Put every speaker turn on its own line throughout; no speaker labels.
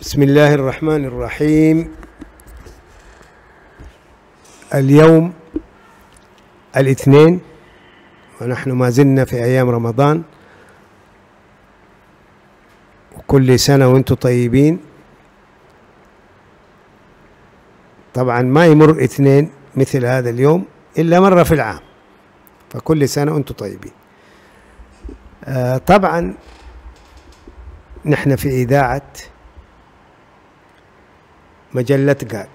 بسم الله الرحمن الرحيم. اليوم الاثنين ونحن ما زلنا في أيام رمضان. وكل سنة وأنتم طيبين. طبعا ما يمر اثنين مثل هذا اليوم إلا مرة في العام. فكل سنة وأنتم طيبين. آه طبعا نحن في إذاعة مجلة قاق.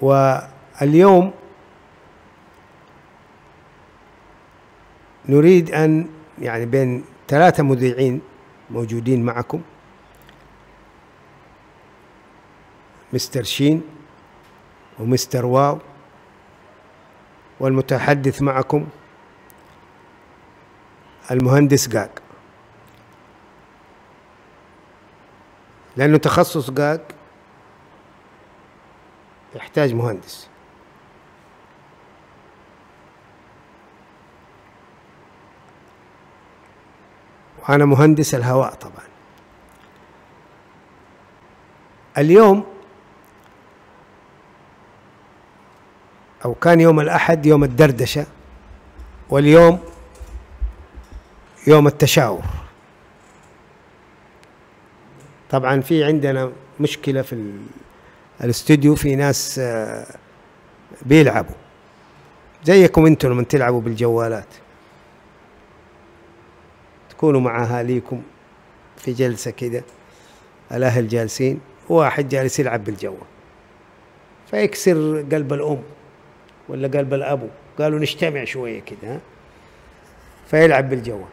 واليوم نريد أن يعني بين ثلاثة مذيعين موجودين معكم. مستر شين ومستر واو والمتحدث معكم المهندس قاق. لأنه تخصص قاق يحتاج مهندس. وأنا مهندس الهواء طبعا. اليوم أو كان يوم الأحد يوم الدردشة واليوم يوم التشاور. طبعا في عندنا مشكلة في ال- الاستوديو في ناس آه، بيلعبوا. زيكم أنتم لما تلعبوا بالجوالات. تكونوا مع أهاليكم في جلسة كده الأهل جالسين وواحد جالس يلعب بالجوال. فيكسر قلب الأم ولا قلب الأبو. قالوا نجتمع شوية كده ها. فيلعب بالجوال.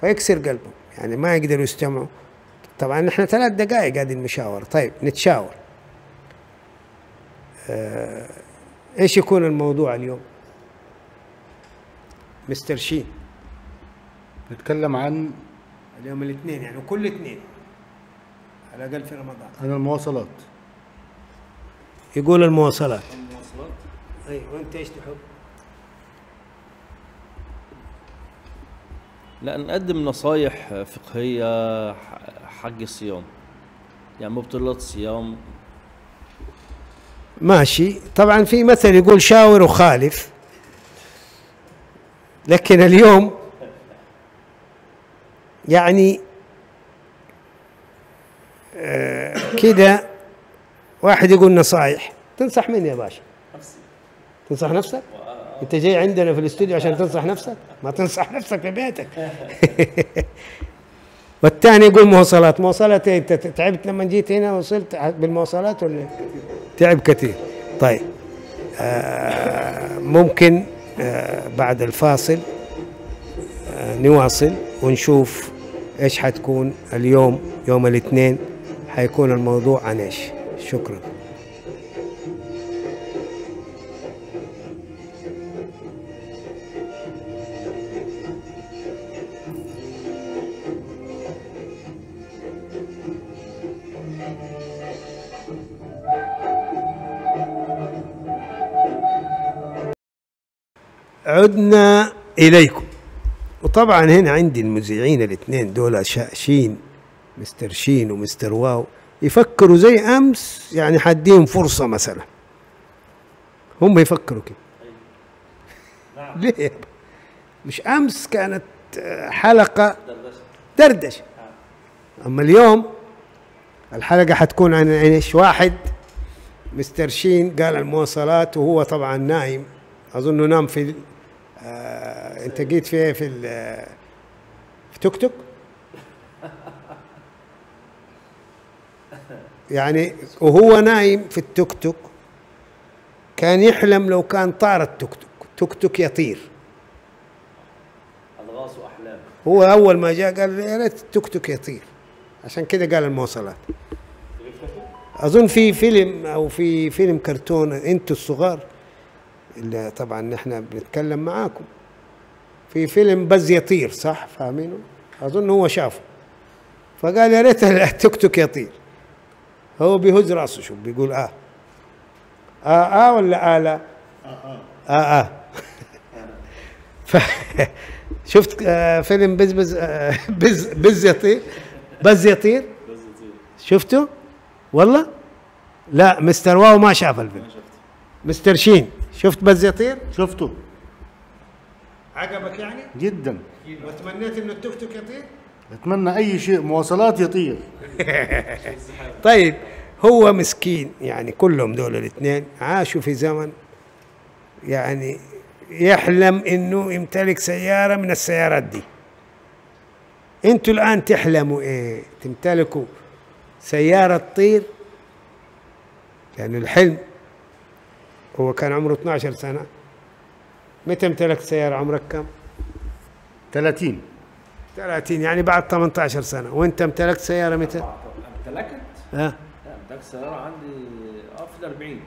فيكسر قلبه. يعني ما يقدروا يستمعوا. طبعا نحن ثلاث دقائق قاعدين نشاور. طيب نتشاور. آه إيش يكون الموضوع اليوم؟ مستر شين
نتكلم عن
اليوم الاثنين يعني كل اثنين. على الأقل في رمضان.
عن المواصلات.
يقول المواصلات. المواصلات؟ اي وأنت إيش تحب؟
لا نقدم نصايح فقهية حق الصيام. يعني مبطلات الصيام
ماشي. طبعا في مثل يقول شاور وخالف. لكن اليوم يعني آه كده واحد يقول نصايح. تنصح مين يا باشا؟ تنصح نفسك؟ انت جاي عندنا في الاستوديو عشان تنصح نفسك؟ ما تنصح نفسك في بيتك. والثاني يقول مواصلات. مواصلات إيه؟ انت تعبت لما جيت هنا وصلت بالمواصلات ولا؟ إيه؟ تعب كثير. طيب. آه ممكن آه بعد الفاصل آه نواصل ونشوف إيش حتكون اليوم يوم الاثنين حيكون الموضوع عن إيش. شكرا. عدنا إليكم. وطبعا هنا عندي المذيعين الاثنين دول شين مستر شين ومستر واو يفكروا زي أمس يعني حديهم فرصة مثلا. هم يفكروا كده. ليه؟ يا ابا؟ مش أمس كانت حلقة دردشة. أما اليوم الحلقة حتكون عن إيش؟ واحد مستر شين قال المواصلات وهو طبعا نايم. اظنه نام في آه انت جيت في إيه؟ في في توك توك؟ يعني وهو نايم في التوك توك كان يحلم لو كان طار التوك توك. توك توك يطير.
أضغاث وأحلام.
هو أول ما جاء قال يا ريت التوك توك يطير. عشان كده قال المواصلات. أظن في فيلم أو في فيلم كرتون أنتوا الصغار. اللي طبعا نحن بنتكلم معاكم. في فيلم بز يطير صح؟ فاهمينه أظن هو شافه. فقال يا ريت التوك توك يطير. هو بيهز راسه شوف بيقول آه. آه آه ولا آه لا؟ آه آه. ف شفت آه، فيلم بز بز آه، بز بز يطير؟ بز يطير؟ شفته؟ والله؟ لا مستر واو ما شاف الفيلم. مستر شين. شفت بز يطير
شفته.
عجبك يعني؟
جدا.
وتمنيت إنه التوك توك يطير؟
أتمنى أي شيء مواصلات يطير.
طيب هو مسكين يعني كلهم دول الاثنين عاشوا في زمن يعني يحلم إنه يمتلك سيارة من السيارات دي. أنتوا الآن تحلموا إيه؟ تمتلكوا سيارة تطير؟ لأن الحلم هو كان عمره 12 سنة. متى امتلك سيارة؟ عمرك كم؟
30
30 يعني بعد 18 سنة. وانت امتلكت سيارة متى؟
امتلكت؟
ها؟
امتلكت سيارة عندي آه في ال 40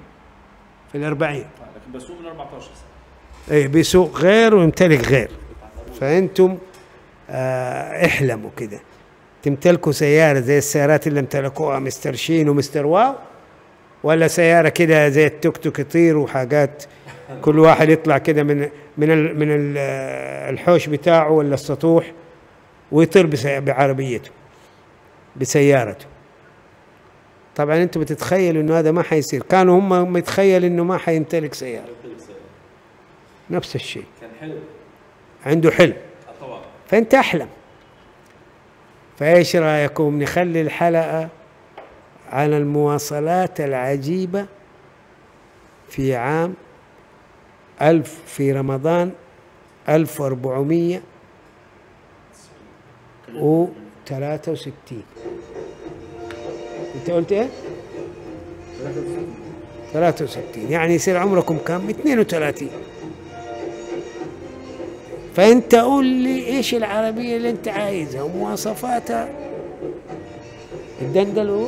في الأربعين.
لكن بسوق من 14 سنة.
اي بيسوق غير ويمتلك غير. فأنتم آه احلموا كده. تمتلكوا سيارة زي السيارات اللي امتلكوها مستر شين ومستر واو؟ ولا سيارة كده زي التوك توك يطير وحاجات. كل واحد يطلع كده من من ال من ال الحوش بتاعه ولا السطوح ويطير بعربيته بسيارته. طبعا أنتم بتتخيلوا إنه هذا ما حيصير. كانوا هم متخيل إنه ما حيمتلك سيارة. نفس الشيء.
كان حلو.
عنده حلم. فأنت أحلم. فإيش رأيكم؟ نخلي الحلقة عن المواصلات العجيبة في عام ألف في رمضان ألف وأربعمية وثلاثة وستين. أنت قلت إيه؟ ثلاثة وستين. يعني يصير عمركم كم؟ اثنين وثلاثين. فأنت قول لي إيش العربية اللي أنت عايزها؟ ومواصفاتها الدندل هو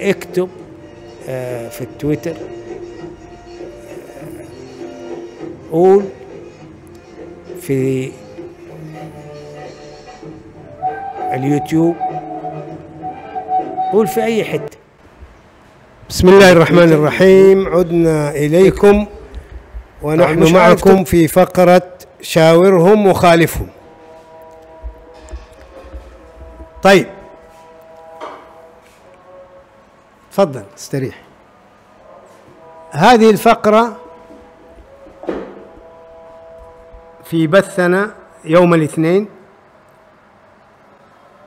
اكتب آه، في التويتر آه، قول في اليوتيوب قول في أي حتة. بسم الله الرحمن الرحيم. عدنا إليكم ونحن معكم في فقرة شاورهم وخالفهم. طيب تفضل استريح. هذه الفقرة في بثنا يوم الاثنين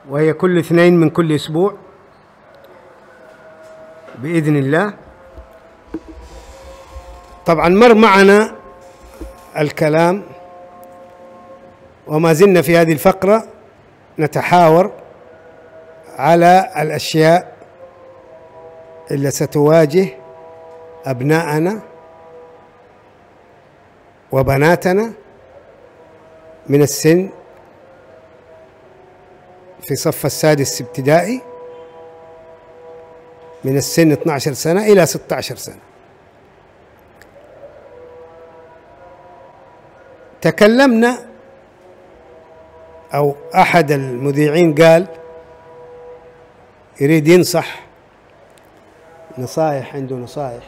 وهي كل اثنين من كل أسبوع بإذن الله. طبعا مر معنا الكلام وما زلنا في هذه الفقرة نتحاور على الأشياء اللي ستواجه أبناءنا وبناتنا من السن في صف السادس ابتدائي من السن 12 سنة إلى 16 سنة. تكلمنا أو أحد المذيعين قال يريد ينصح نصايح عنده نصايح.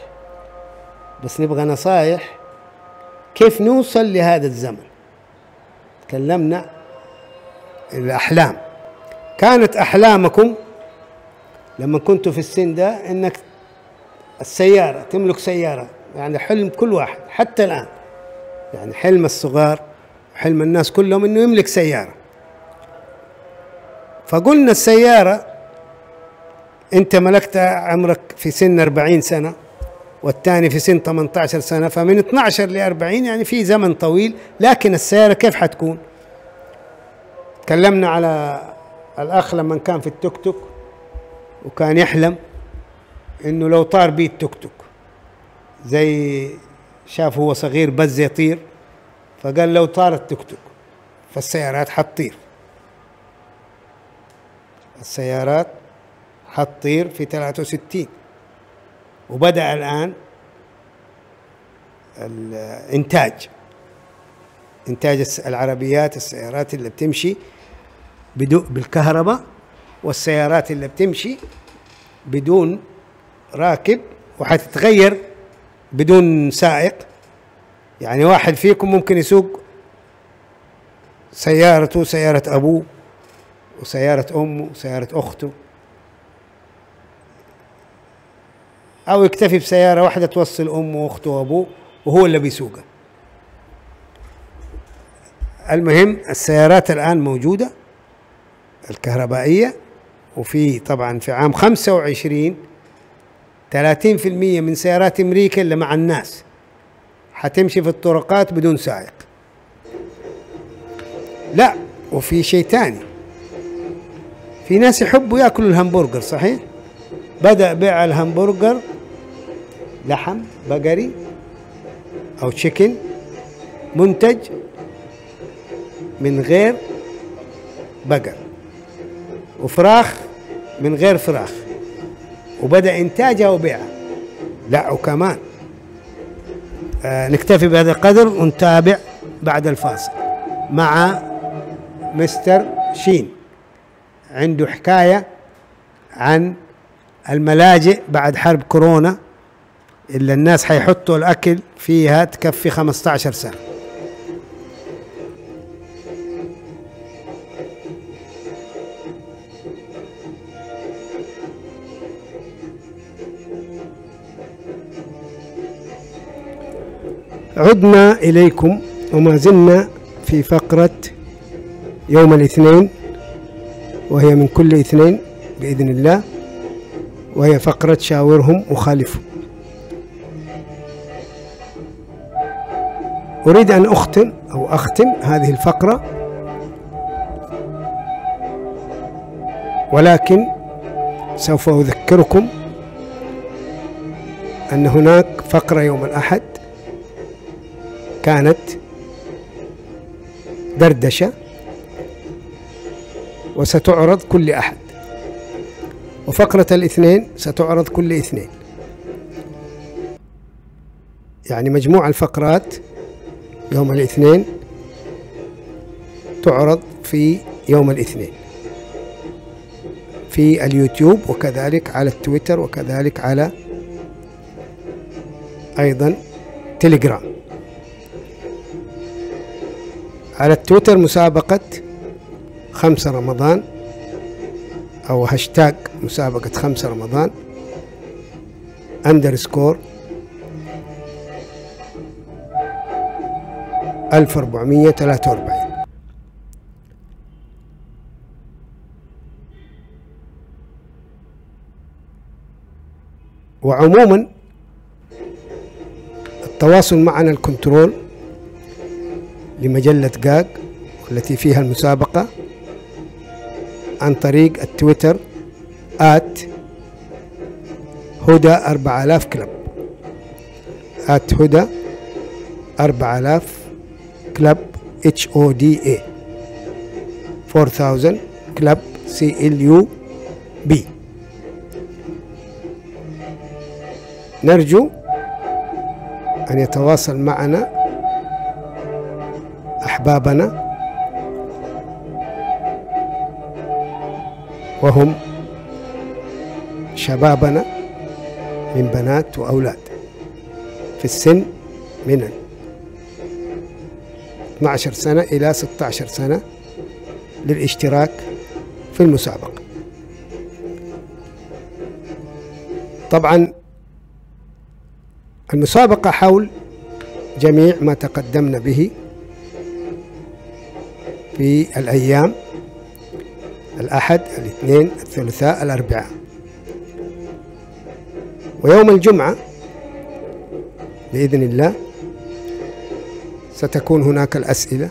بس نبغى نصايح كيف نوصل لهذا الزمن. تكلمنا الأحلام. كانت أحلامكم لما كنتوا في السن ده إنك السيارة تملك سيارة يعني حلم كل واحد حتى الآن. يعني حلم الصغار وحلم الناس كلهم إنه يملك سيارة. فقلنا السيارة أنت ملكتها عمرك في سن 40 سنة والثاني في سن 18 سنة فمن 12 ل 40 يعني في زمن طويل لكن السيارة كيف حتكون؟ تكلمنا على الأخ لما كان في التوك توك وكان يحلم إنه لو طار بيه التوك توك زي شاف هو صغير بز يطير فقال لو طار التوك توك فالسيارات حتطير السيارات حتطير في 63 وبدأ الآن الإنتاج. إنتاج العربيات السيارات اللي بتمشي بدو بالكهرباء والسيارات اللي بتمشي بدون راكب وحتتغير بدون سائق. يعني واحد فيكم ممكن يسوق سيارته سيارة أبوه وسيارة أمه وسيارة أخته. أو يكتفي بسيارة واحدة توصل أمه وأخته وأبوه وهو اللي بيسوقها. المهم السيارات الآن موجودة الكهربائية وفي طبعا في عام 25 30% من سيارات أمريكا اللي مع الناس. حتمشي في الطرقات بدون سائق. لا وفي شيء تاني في ناس يحبوا يأكلوا الهمبرجر صحيح؟ بدأ بيع الهمبرجر لحم بقري أو تشيكن منتج من غير بقر. وفراخ من غير فراخ. وبدأ إنتاجها وبيعها لا وكمان آه نكتفي بهذا القدر ونتابع بعد الفاصل مع مستر شين. عنده حكاية عن الملاجئ بعد حرب كورونا. اللي الناس حيحطوا الأكل فيها تكفي 15 سنة. عدنا إليكم وما زلنا في فقرة يوم الاثنين وهي من كل اثنين بإذن الله وهي فقرة شاورهم وخالفهم. أريد أن أختم أو أختم هذه الفقرة. ولكن سوف أذكركم أن هناك فقرة يوم الأحد كانت دردشة وستعرض كل أحد وفقرة الاثنين ستعرض كل اثنين. يعني مجموع الفقرات يوم الاثنين تعرض في يوم الاثنين. في اليوتيوب وكذلك على التويتر وكذلك على أيضا تليجرام. على التويتر مسابقة خمسة رمضان أو هاشتاج مسابقة خمسة رمضان. underscore 1443 وعموما التواصل معنا الكنترول لمجلة قاق التي فيها المسابقة عن طريق التويتر at هدى 4000 club. at هدى 4000 club H O D A 4000 club C L U B نرجو أن يتواصل معنا أحبابنا وهم شبابنا من بنات وأولاد في السن من 12 سنة إلى 16 سنة للاشتراك في المسابقة. طبعا المسابقة حول جميع ما تقدمنا به في الأيام الأحد الاثنين الثلاثاء الأربعاء. ويوم الجمعة بإذن الله ستكون هناك الأسئلة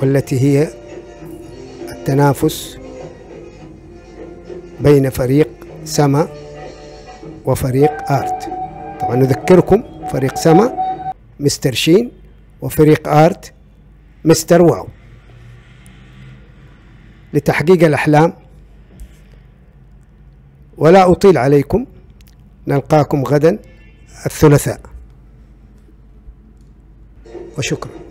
والتي هي التنافس بين فريق سما وفريق آرت. طبعا نذكركم فريق سما مستر شين وفريق آرت مستر واو. لتحقيق الأحلام ولا أطيل عليكم نلقاكم غدا الثلاثاء. وشكرا.